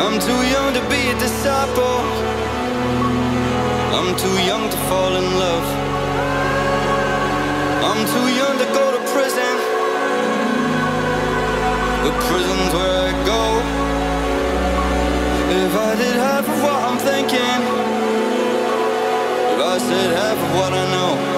I'm too young to be a disciple. I'm too young to fall in love. I'm too young to go to prison. The prison's where I go. If I did half of what I'm thinking, if I said half of what I know.